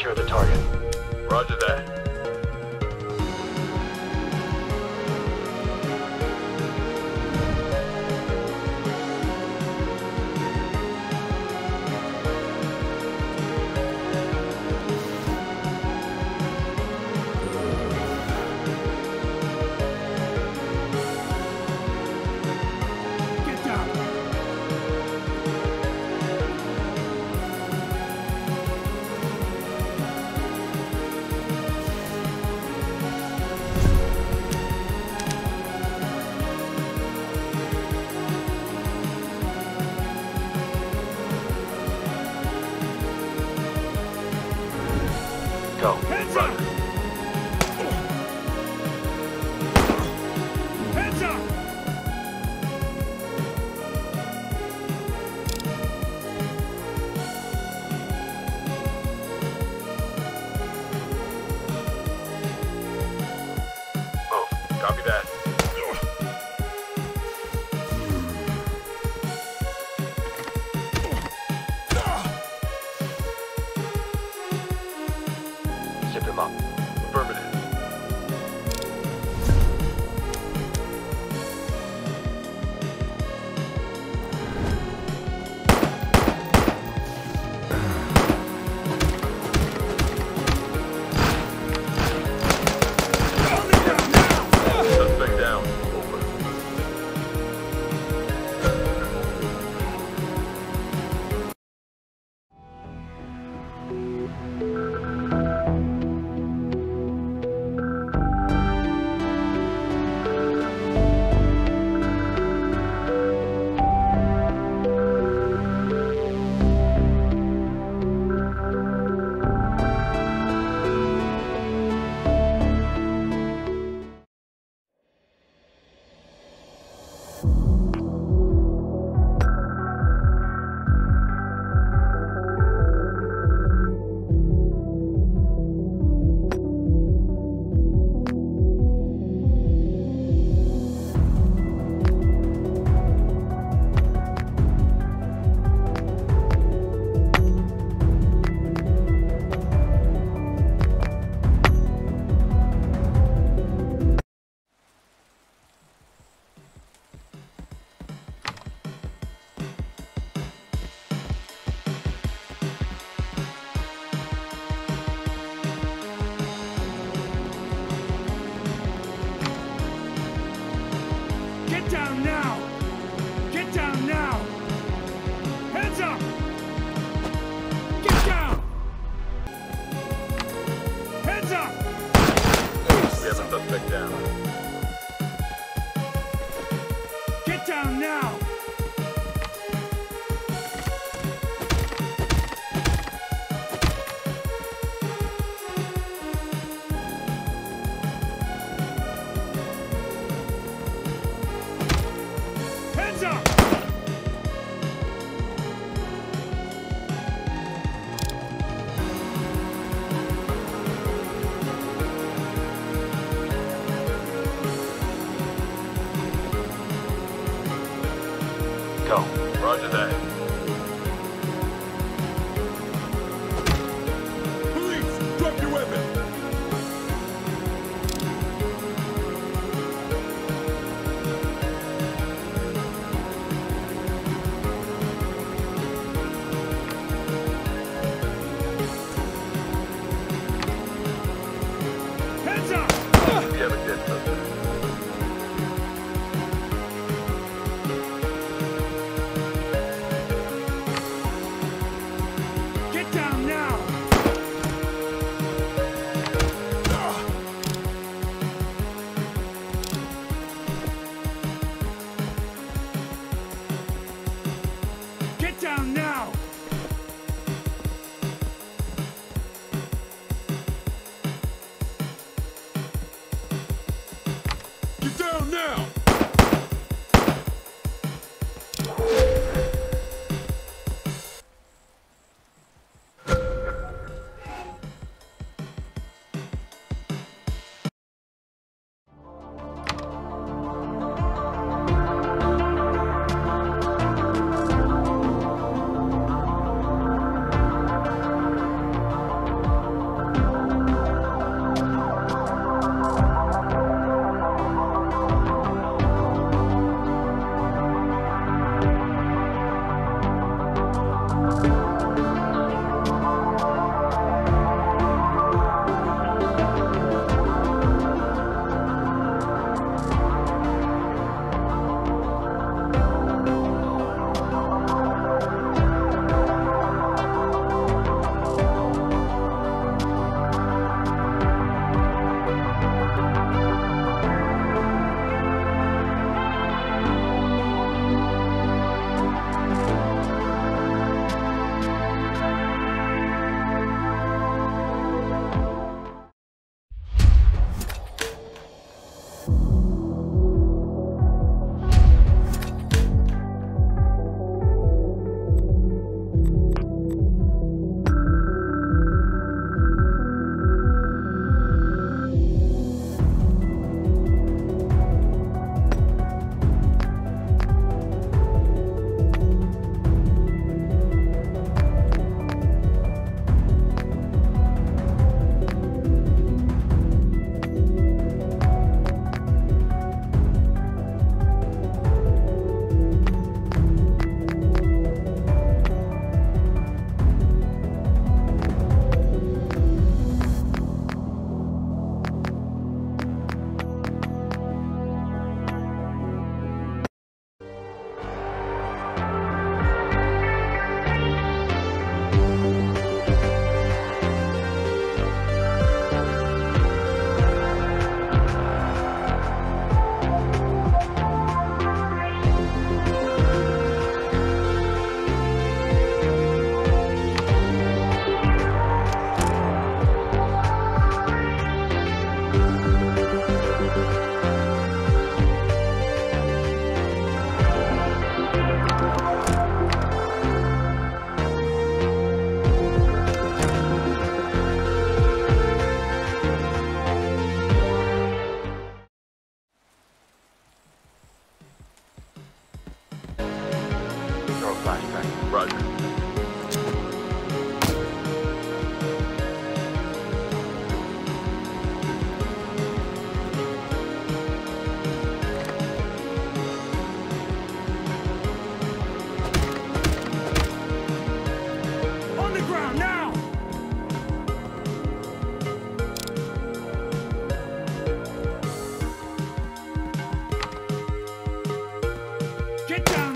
Secure the target. Roger that. Roger that.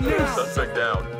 Now! Suspect down.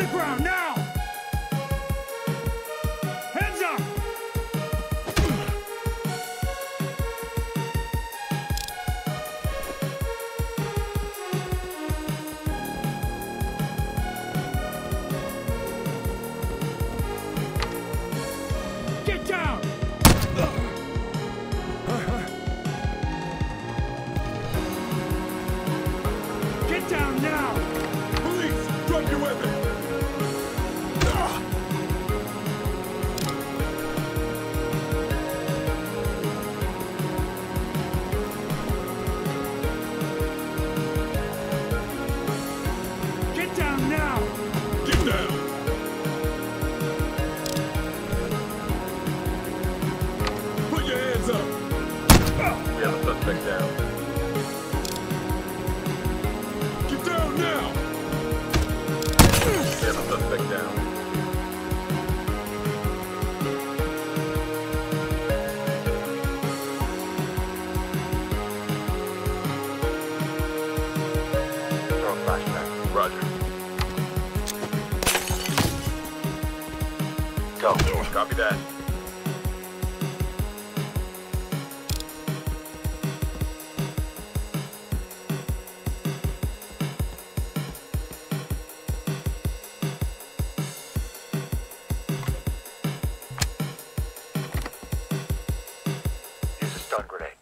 the ground now! hands up! Get down! Get down now! Police, drop your weapon! Copy that. Stun grenade.